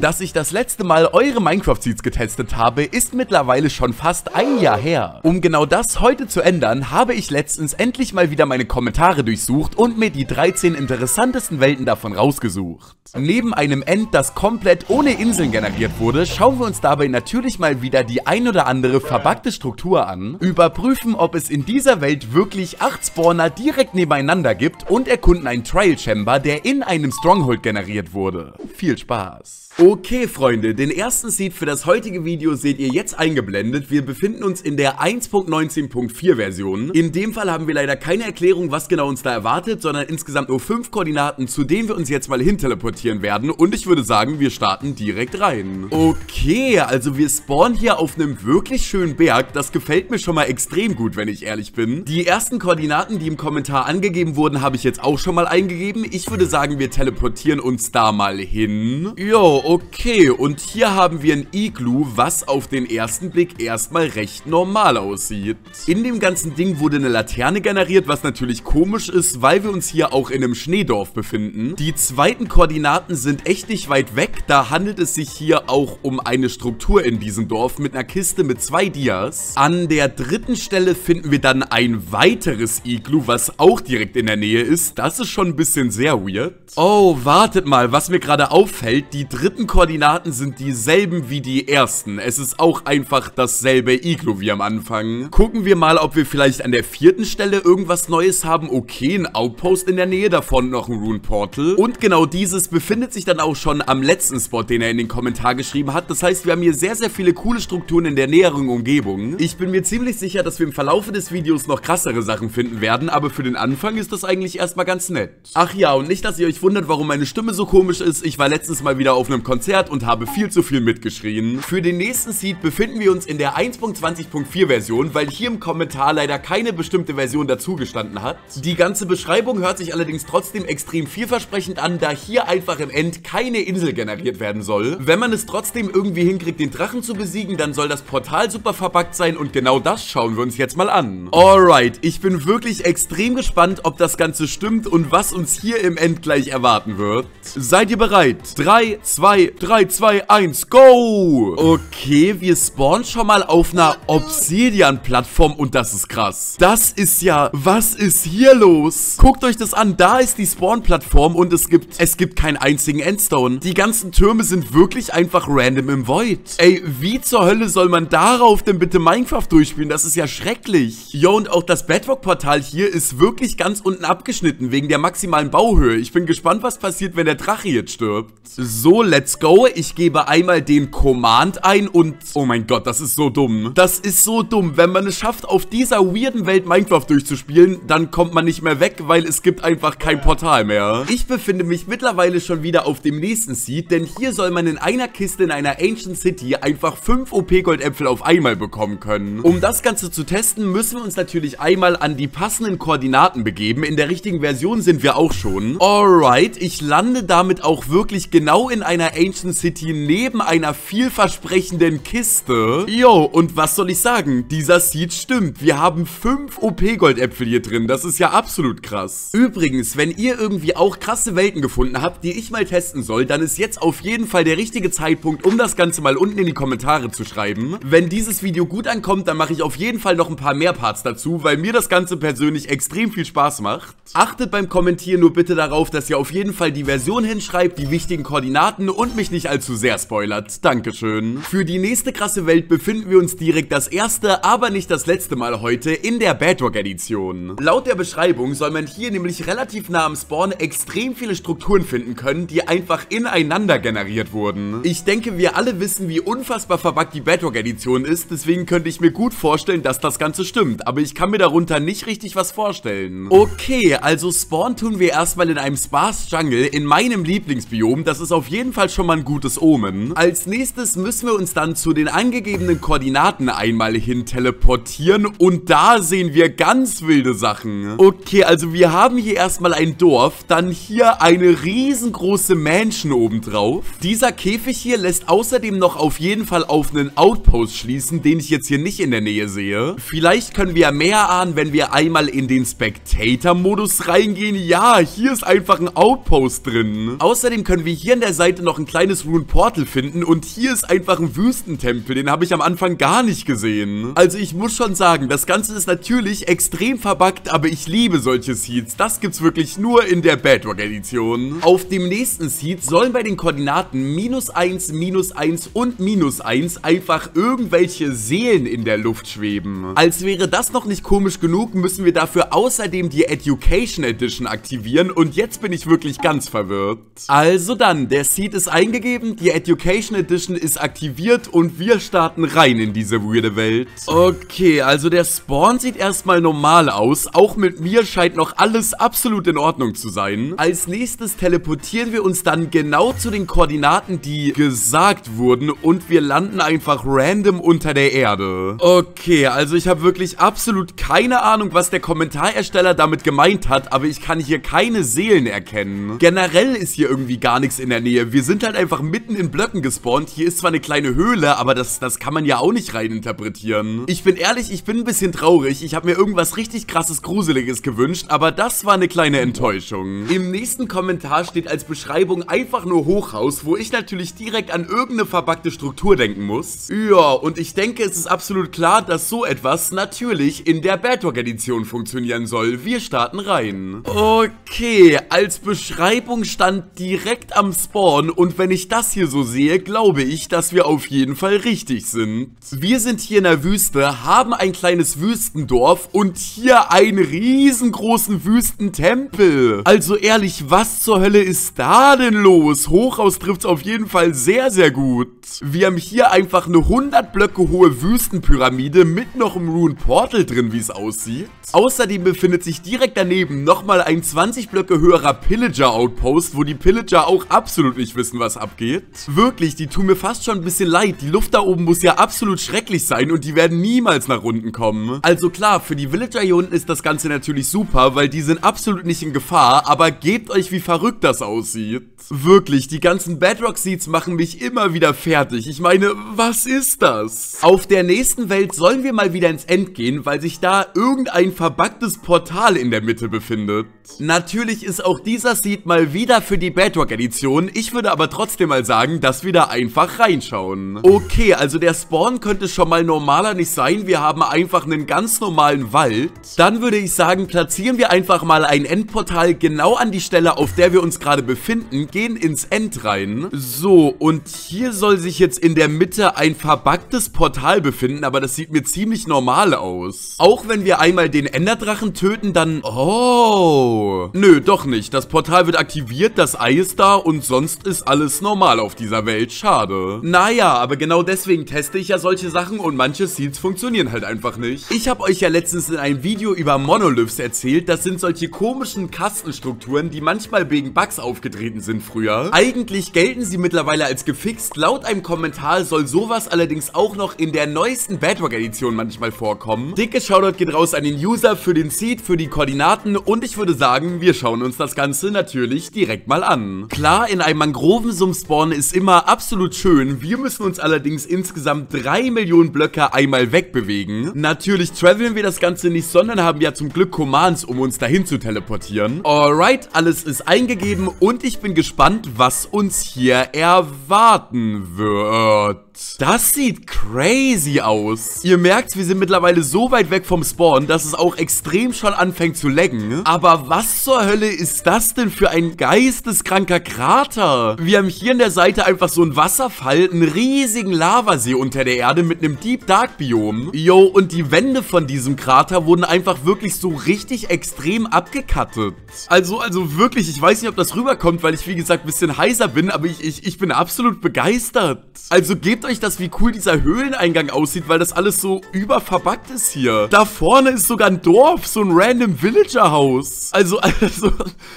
Dass ich das letzte Mal eure Minecraft-Seeds getestet habe, ist mittlerweile schon fast ein Jahr her. Um genau das heute zu ändern, habe ich letztens endlich mal wieder meine Kommentare durchsucht und mir die 13 interessantesten Welten davon rausgesucht. Neben einem End, das komplett ohne Inseln generiert wurde, schauen wir uns dabei natürlich mal wieder die ein oder andere verbuggte Struktur an, überprüfen, ob es in dieser Welt wirklich 8 Spawner direkt nebeneinander gibt und erkunden einen Trial Chamber, der in einem Stronghold generiert wurde. Viel Spaß! Okay, Freunde, den ersten Seed für das heutige Video seht ihr jetzt eingeblendet. Wir befinden uns in der 1.19.4 Version. In dem Fall haben wir leider keine Erklärung, was genau uns da erwartet, sondern insgesamt nur 5 Koordinaten, zu denen wir uns jetzt mal hin teleportieren werden. Und ich würde sagen, wir starten direkt rein. Okay, also wir spawnen hier auf einem wirklich schönen Berg. Das gefällt mir schon mal extrem gut, wenn ich ehrlich bin. Die ersten Koordinaten, die im Kommentar angegeben wurden, habe ich jetzt auch schon mal eingegeben. Ich würde sagen, wir teleportieren uns da mal hin. Jo, okay. Und hier haben wir ein Igloo, was auf den ersten Blick erstmal recht normal aussieht. In dem ganzen Ding wurde eine Laterne generiert, was natürlich komisch ist, weil wir uns hier auch in einem Schneedorf befinden. Die zweiten Koordinaten sind echt nicht weit weg. Da handelt es sich hier auch um eine Struktur in diesem Dorf mit einer Kiste mit zwei Dias. An der dritten Stelle finden wir dann ein weiteres Igloo, was auch direkt in der Nähe ist. Das ist schon ein bisschen sehr weird. Oh, wartet mal, was mir gerade auffällt, die dritten Koordinaten sind dieselben wie die ersten. Es ist auch einfach dasselbe Iglo wie am Anfang. Gucken wir mal, ob wir vielleicht an der vierten Stelle irgendwas Neues haben. Okay, ein Outpost in der Nähe, davon noch ein Rune Portal. Und genau dieses befindet sich dann auch schon am letzten Spot, den er in den Kommentar geschrieben hat. Das heißt, wir haben hier sehr, sehr viele coole Strukturen in der näheren Umgebung. Ich bin mir ziemlich sicher, dass wir im Verlaufe des Videos noch krassere Sachen finden werden, aber für den Anfang ist das eigentlich erstmal ganz nett. Ach ja, und nicht, dass ihr euch wundert, warum meine Stimme so komisch ist. Ich war letztens mal wieder auf einem Konzert und habe viel zu viel mitgeschrien. Für den nächsten Seed befinden wir uns in der 1.20.4 Version, weil hier im Kommentar leider keine bestimmte Version dazugestanden hat. Die ganze Beschreibung hört sich allerdings trotzdem extrem vielversprechend an, da hier einfach im End keine Insel generiert werden soll. Wenn man es trotzdem irgendwie hinkriegt, den Drachen zu besiegen, dann soll das Portal super verpackt sein und genau das schauen wir uns jetzt mal an. Alright, ich bin wirklich extrem gespannt, ob das Ganze stimmt und was uns hier im End gleich erwarten wird. Seid ihr bereit? 3, 2, 3, 2, 1, go! Okay, wir spawnen schon mal auf einer Obsidian-Plattform und das ist krass. Das ist ja, was ist hier los? Guckt euch das an, da ist die Spawn-Plattform und es gibt, es gibt keinen einzigen Endstone. Die ganzen Türme sind wirklich einfach random im Void. Ey, wie zur Hölle soll man darauf denn bitte Minecraft durchspielen? Das ist ja schrecklich. Jo, und auch das Bedrock-Portal hier ist wirklich ganz unten abgeschnitten, wegen der maximalen Bauhöhe. Ich bin gespannt, was passiert, wenn der Drache jetzt stirbt. So, let's let's go. Ich gebe einmal den Command ein und... Oh mein Gott, das ist so dumm. Das ist so dumm. Wenn man es schafft, auf dieser weirden Welt Minecraft durchzuspielen, dann kommt man nicht mehr weg, weil es gibt einfach kein Portal mehr. Ich befinde mich mittlerweile schon wieder auf dem nächsten Seed, denn hier soll man in einer Kiste in einer Ancient City einfach 5 OP-Goldäpfel auf einmal bekommen können. Um das Ganze zu testen, müssen wir uns natürlich einmal an die passenden Koordinaten begeben. In der richtigen Version sind wir auch schon. Alright, ich lande damit auch wirklich genau in einer Ancient City neben einer vielversprechenden Kiste. Jo, und was soll ich sagen? Dieser Seed stimmt. Wir haben 5 OP-Goldäpfel hier drin. Das ist ja absolut krass. Übrigens, wenn ihr irgendwie auch krasse Welten gefunden habt, die ich mal testen soll, dann ist jetzt auf jeden Fall der richtige Zeitpunkt, um das Ganze mal unten in die Kommentare zu schreiben. Wenn dieses Video gut ankommt, dann mache ich auf jeden Fall noch ein paar mehr Parts dazu, weil mir das Ganze persönlich extrem viel Spaß macht. Achtet beim Kommentieren nur bitte darauf, dass ihr auf jeden Fall die Version hinschreibt, die wichtigen Koordinaten und mich nicht allzu sehr spoilert. Dankeschön. Für die nächste krasse Welt befinden wir uns direkt das erste, aber nicht das letzte Mal heute in der Bedrock Edition. Laut der Beschreibung soll man hier nämlich relativ nah am Spawn extrem viele Strukturen finden können, die einfach ineinander generiert wurden. Ich denke, wir alle wissen, wie unfassbar verbuggt die Bedrock Edition ist, deswegen könnte ich mir gut vorstellen, dass das Ganze stimmt, aber ich kann mir darunter nicht richtig was vorstellen. Okay, also Spawn tun wir erstmal in einem Sparse Jungle in meinem Lieblingsbiom, das ist auf jeden Fall schon schon mal ein gutes Omen. Als nächstes müssen wir uns dann zu den angegebenen Koordinaten einmal hin teleportieren und da sehen wir ganz wilde Sachen. Okay, also wir haben hier erstmal ein Dorf, dann hier eine riesengroße Mansion obendrauf. Dieser Käfig hier lässt außerdem noch auf jeden Fall auf einen Outpost schließen, den ich jetzt hier nicht in der Nähe sehe. Vielleicht können wir mehr ahnen, wenn wir einmal in den Spectator-Modus reingehen. Ja, hier ist einfach ein Outpost drin. Außerdem können wir hier an der Seite noch noch ein kleines Rune Portal finden und hier ist einfach ein Wüstentempel, den habe ich am Anfang gar nicht gesehen. Also ich muss schon sagen, das Ganze ist natürlich extrem verbuggt, aber ich liebe solche Seeds. Das gibt's wirklich nur in der Bedrock Edition. Auf dem nächsten Seed sollen bei den Koordinaten minus 1, minus 1 und minus 1 einfach irgendwelche Seelen in der Luft schweben. Als wäre das noch nicht komisch genug, müssen wir dafür außerdem die Education Edition aktivieren und jetzt bin ich wirklich ganz verwirrt. Also dann, der Seed ist eingegeben, die Education Edition ist aktiviert und wir starten rein in diese weirde Welt. Okay, also der Spawn sieht erstmal normal aus. Auch mit mir scheint noch alles absolut in Ordnung zu sein. Als nächstes teleportieren wir uns dann genau zu den Koordinaten, die gesagt wurden und wir landen einfach random unter der Erde. Okay, also ich habe wirklich absolut keine Ahnung, was der Kommentarersteller damit gemeint hat, aber ich kann hier keine Seelen erkennen. Generell ist hier irgendwie gar nichts in der Nähe. Wir sind halt einfach mitten in Blöcken gespawnt. Hier ist zwar eine kleine Höhle, aber das, das kann man ja auch nicht rein interpretieren. Ich bin ehrlich, ich bin ein bisschen traurig. Ich habe mir irgendwas richtig krasses, gruseliges gewünscht, aber das war eine kleine Enttäuschung. Im nächsten Kommentar steht als Beschreibung einfach nur Hochhaus, wo ich natürlich direkt an irgendeine verbackte Struktur denken muss. Ja, und ich denke, es ist absolut klar, dass so etwas natürlich in der Bedrock-Edition funktionieren soll. Wir starten rein. Okay, als Beschreibung stand direkt am Spawn und wenn ich das hier so sehe, glaube ich, dass wir auf jeden Fall richtig sind. Wir sind hier in der Wüste, haben ein kleines Wüstendorf und hier einen riesengroßen Wüstentempel. Also ehrlich, was zur Hölle ist da denn los? Hochhaus trifft es auf jeden Fall sehr, sehr gut. Wir haben hier einfach eine 100 Blöcke hohe Wüstenpyramide mit noch einem Rune Portal drin, wie es aussieht. Außerdem befindet sich direkt daneben nochmal ein 20 Blöcke höherer Pillager Outpost, wo die Pillager auch absolut nicht wissen, was abgeht. Wirklich, die tun mir fast schon ein bisschen leid. Die Luft da oben muss ja absolut schrecklich sein und die werden niemals nach unten kommen. Also klar, für die Villager hier unten ist das Ganze natürlich super, weil die sind absolut nicht in Gefahr, aber gebt euch, wie verrückt das aussieht. Wirklich, die ganzen Bedrock Seeds machen mich immer wieder fertig. Ich meine, was ist das? Auf der nächsten Welt sollen wir mal wieder ins End gehen, weil sich da irgendein verbuggtes Portal in der Mitte befindet. Natürlich ist auch dieser Seed mal wieder für die Bedrock Edition. Ich würde aber trotzdem mal sagen, dass wir da einfach reinschauen. Okay, also der Spawn könnte schon mal normaler nicht sein. Wir haben einfach einen ganz normalen Wald. Dann würde ich sagen, platzieren wir einfach mal ein Endportal genau an die Stelle, auf der wir uns gerade befinden gehen ins End rein. So, und hier soll sich jetzt in der Mitte ein verbuggtes Portal befinden, aber das sieht mir ziemlich normal aus. Auch wenn wir einmal den Enderdrachen töten, dann... Oh. Nö, doch nicht. Das Portal wird aktiviert, das Ei ist da und sonst ist alles normal auf dieser Welt. Schade. Naja, aber genau deswegen teste ich ja solche Sachen und manche Seeds funktionieren halt einfach nicht. Ich habe euch ja letztens in einem Video über Monoliths erzählt. Das sind solche komischen Kastenstrukturen, die manchmal wegen Bugs aufgetreten sind früher. Eigentlich gelten sie mittlerweile als gefixt. Laut einem Kommentar soll sowas allerdings auch noch in der neuesten Bedrock-Edition manchmal vorkommen. Dicke Shoutout geht raus an den User für den Seed, für die Koordinaten und ich würde sagen, wir schauen uns das Ganze natürlich direkt mal an. Klar, in einem Mangrovensumpf spawnen ist immer absolut schön. Wir müssen uns allerdings insgesamt 3 Millionen Blöcke einmal wegbewegen. Natürlich traveln wir das Ganze nicht, sondern haben ja zum Glück Commands, um uns dahin zu teleportieren. Alright, alles ist eingegeben und ich bin gespannt, was uns hier erwarten wird. Das sieht crazy aus. Ihr merkt, wir sind mittlerweile so weit weg vom Spawn, dass es auch extrem schon anfängt zu laggen. Aber was zur Hölle ist das denn für ein geisteskranker Krater? Wir haben hier an der Seite einfach so einen Wasserfall, einen riesigen Lavasee unter der Erde mit einem Deep Dark Biom. Yo, und die Wände von diesem Krater wurden einfach wirklich so richtig extrem abgekattet. Also, also wirklich, ich weiß nicht, ob das rüberkommt, weil ich, wie gesagt, ein bisschen heiser bin, aber ich, ich, ich bin absolut begeistert. Also gebt euch das, wie cool dieser Höhleneingang aussieht, weil das alles so überverbackt ist hier. Da vorne ist sogar ein Dorf, so ein random Villager-Haus. Also, also,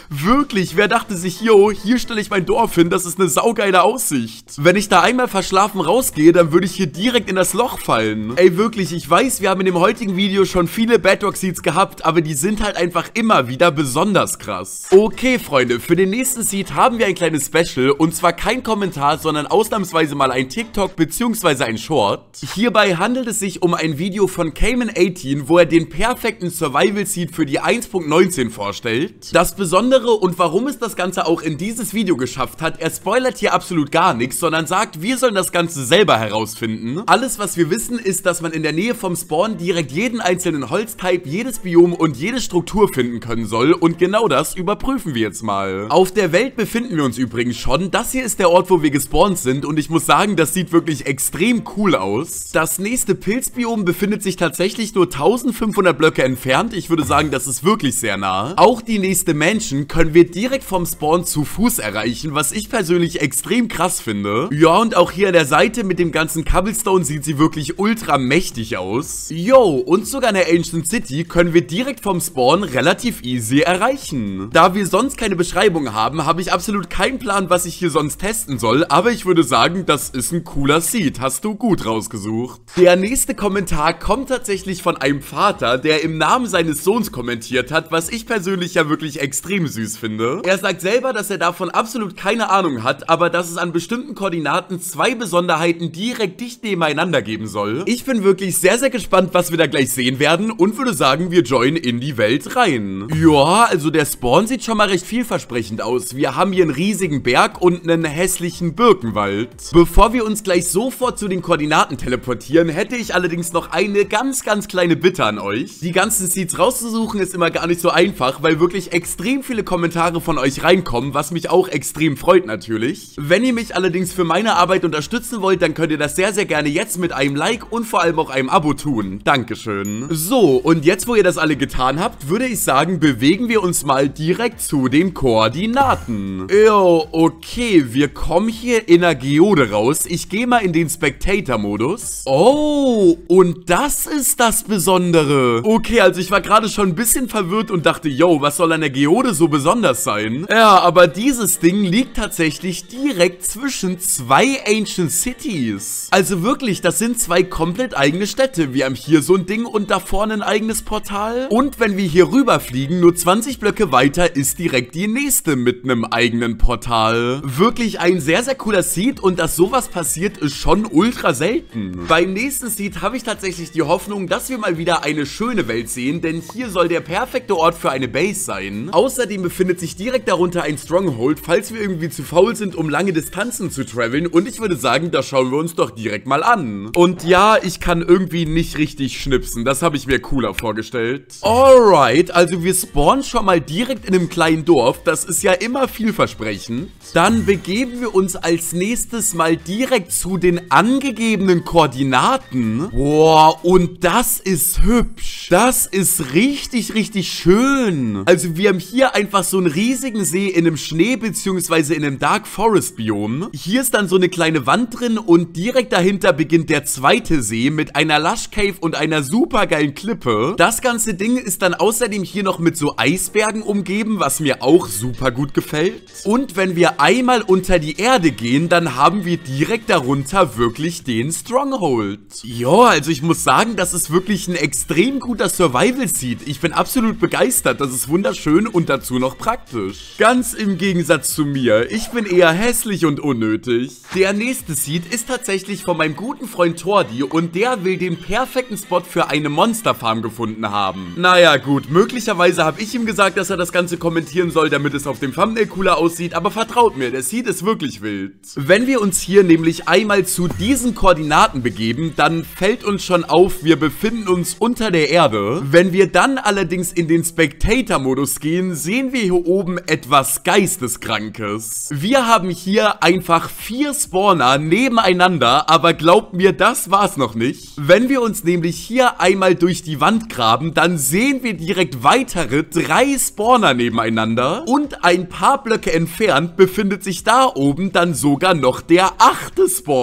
wirklich, wer dachte sich, hier, oh, hier stelle ich mein Dorf hin, das ist eine saugeile Aussicht. Wenn ich da einmal verschlafen rausgehe, dann würde ich hier direkt in das Loch fallen. Ey, wirklich, ich weiß, wir haben in dem heutigen Video schon viele Bedrock Seeds gehabt, aber die sind halt einfach immer wieder besonders krass. Okay, Freunde, für den nächsten Seed haben wir ein kleines Special und zwar kein Kommentar, sondern ausnahmsweise mal ein TikTok bzw. ein Short. Hierbei handelt es sich um ein Video von Cayman18, wo er den perfekten Survival Seed für die 1.19 vorstellt. Das Besondere und warum es das Ganze auch in dieses Video geschafft hat, er spoilert hier absolut gar nichts, sondern sagt, wir sollen das Ganze selber herausfinden. Alles, was wir wissen, ist, dass man in der Nähe vom Spawn direkt jeden einzelnen Holztype, jedes Biom und jede Struktur finden können soll und genau das überprüfen wir jetzt mal. Auf der Welt befinden wir uns übrigens schon. Das hier ist der Ort, wo wir gespawnt sind und ich muss sagen, das sieht wirklich extrem cool aus. Das nächste Pilzbiom befindet sich tatsächlich nur 1500 Blöcke entfernt. Ich würde sagen, das ist wirklich sehr nah. Auch die nächste Mansion können wir direkt vom Spawn zu Fuß erreichen, was ich persönlich extrem krass finde. Ja, und auch hier an der Seite mit dem ganzen Cobblestone sieht sie wirklich ultra mächtig aus. Yo, und sogar eine Ancient City können wir direkt vom Spawn relativ easy erreichen. Da wir sonst keine Beschreibung haben, habe ich absolut keinen Plan, was ich hier sonst testen soll, aber ich würde sagen, das ist ein cooler Seed. Hast du gut rausgesucht. Der nächste Kommentar kommt tatsächlich von einem Vater, der im Namen seines Sohns kommentiert hat, was ich persönlich ja wirklich extrem süß finde. Er sagt selber, dass er davon absolut keine Ahnung hat, aber dass es an bestimmten Koordinaten zwei Besonderheiten direkt dicht nebeneinander geben soll. Ich bin wirklich sehr, sehr gespannt, was wir da gleich sehen werden und würde sagen, wir joinen in die Welt rein. Ja, also der Spawn sieht schon mal recht vielversprechend aus. Wir haben hier einen riesigen Berg und einen hässlichen Birkenwald. Bevor wir uns gleich sofort zu den Koordinaten teleportieren, hätte ich allerdings noch eine ganz, ganz kleine Bitte an euch. Die ganzen Seeds rauszusuchen ist immer gar nicht so einfach, weil wirklich extrem viele Kommentare von euch reinkommen, was mich auch extrem freut natürlich. Wenn ihr mich allerdings für meine Arbeit unterstützen wollt, dann könnt ihr das sehr, sehr gerne jetzt mit einem Like und vor allem auch einem Abo tun. Dankeschön. So, und jetzt, wo ihr das alle getan habt, würde ich sagen, bewegen wir uns mal direkt zu den Koordinaten. Jo, okay, wir kommen hier in der Geode raus. Ich gehe mal in den Spectator-Modus. Oh, und das ist das Besondere. Okay, also ich war gerade schon ein bisschen verwirrt und dachte, yo, was soll an der Geode so besonders sein? Ja, aber dieses Ding liegt tatsächlich direkt zwischen zwei Ancient Cities. Also wirklich, das sind zwei komplett eigene Städte. Wir haben hier so ein Ding und da vorne ein eigenes Portal. Und wenn wir hier rüberfliegen, nur 20 Blöcke weiter ist direkt die nächste mit einem eigenen Portal. Wirklich ein sehr, sehr cooler Seed und dass sowas passiert, ist schon ultra selten. Beim nächsten Seed habe ich tatsächlich die Hoffnung, dass wir mal wieder eine schöne Welt sehen, denn hier soll der perfekte Ort für eine Base sein. Außerdem befindet sich direkt darunter ein Stronghold, falls wir irgendwie zu faul sind, um lange Distanzen zu traveln und ich würde sagen, das schauen wir uns doch direkt mal an. Und ja, ich kann irgendwie nicht richtig schnipsen, das habe ich mir cooler vorgestellt. Alright, also wir spawnen schon mal direkt in einem kleinen Dorf, das ist ja immer vielversprechend. Dann begeben wir uns als nächstes mal direkt zu den angegebenen Koordinaten. Boah, und das ist hübsch. Das ist richtig, richtig schön. Also wir haben hier einfach so einen riesigen See in einem Schnee- bzw. in einem Dark Forest Biom. Hier ist dann so eine kleine Wand drin und direkt dahinter beginnt der zweite See mit einer Lush Cave und einer super geilen Klippe. Das ganze Ding ist dann außerdem hier noch mit so Eisbergen umgeben, was mir auch super gut gefällt. Und wenn wir einmal unter die Erde gehen, dann haben wir direkt darunter wirklich den Stronghold. Ja, also ich muss sagen, das ist wirklich ein extrem guter Survival-Seed. Ich bin absolut begeistert, das ist wunderschön und dazu noch praktisch. Ganz im Gegensatz zu mir, ich bin eher hässlich und unnötig. Der nächste Seed ist tatsächlich von meinem guten Freund Tordi und der will den perfekten Spot für eine Monsterfarm gefunden haben. Naja gut, möglicherweise habe ich ihm gesagt, dass er das Ganze kommentieren soll, damit es auf dem Thumbnail cooler aussieht, aber vertraut mir, der Seed ist wirklich wild. Wenn wir uns hier nämlich einmal zu diesen Koordinaten begeben, dann fällt uns schon auf, wir befinden uns unter der Erde. Wenn wir dann allerdings in den Spectator-Modus gehen, sehen wir hier oben etwas Geisteskrankes. Wir haben hier einfach vier Spawner nebeneinander, aber glaubt mir, das war's noch nicht. Wenn wir uns nämlich hier einmal durch die Wand graben, dann sehen wir direkt weitere drei Spawner nebeneinander und ein paar Blöcke entfernt befindet sich da oben dann sogar noch der achte Spawner.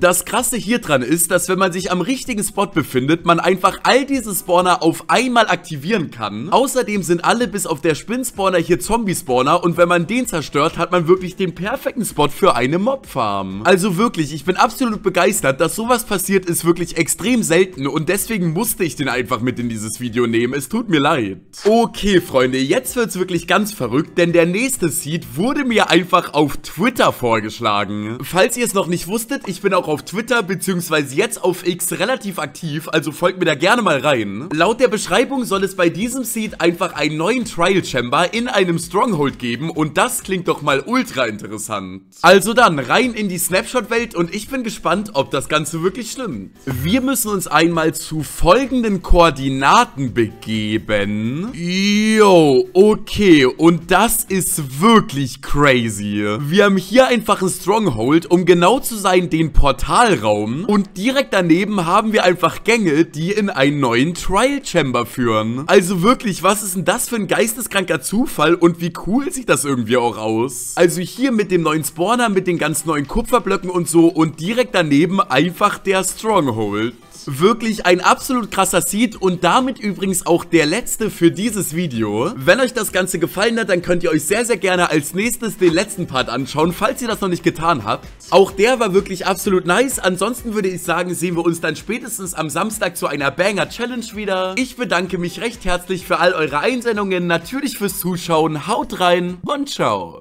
Das krasse hier dran ist, dass wenn man sich am richtigen Spot befindet, man einfach all diese Spawner auf einmal aktivieren kann. Außerdem sind alle bis auf der Spin-Spawner hier Zombie-Spawner und wenn man den zerstört, hat man wirklich den perfekten Spot für eine Mob-Farm. Also wirklich, ich bin absolut begeistert, dass sowas passiert, ist wirklich extrem selten und deswegen musste ich den einfach mit in dieses Video nehmen. Es tut mir leid. Okay, Freunde, jetzt wird's wirklich ganz verrückt, denn der nächste Seed wurde mir einfach auf Twitter vorgeschlagen. Falls ihr es noch nicht wusstet, ich bin auch auf Twitter bzw. jetzt auf X relativ aktiv, also folgt mir da gerne mal rein. Laut der Beschreibung soll es bei diesem Seed einfach einen neuen Trial Chamber in einem Stronghold geben und das klingt doch mal ultra ultra interessant. Also dann, rein in die Snapshot-Welt und ich bin gespannt, ob das Ganze wirklich stimmt. Wir müssen uns einmal zu folgenden Koordinaten begeben. Yo, okay, und das ist wirklich crazy. Wir haben hier einfach ein Stronghold, um genau zu sein, den Portalraum. Und direkt daneben haben wir einfach Gänge, die in einen neuen Trial Chamber führen. Also wirklich, was ist denn das für ein geisteskranker Zufall und wie cool sieht das irgendwie auch aus? Also hier mit dem neuen Spawner, mit den ganz neuen Kupferblöcken und so und direkt daneben einfach der Stronghold. Wirklich ein absolut krasser Seed und damit übrigens auch der letzte für dieses Video. Wenn euch das Ganze gefallen hat, dann könnt ihr euch sehr, sehr gerne als nächstes den letzten Part anschauen, falls ihr das noch nicht getan habt. Auch der war wirklich absolut nice. Ansonsten würde ich sagen, sehen wir uns dann spätestens am Samstag zu einer Banger-Challenge wieder. Ich bedanke mich recht herzlich für all eure Einsendungen, natürlich fürs Zuschauen. Haut rein und ciao.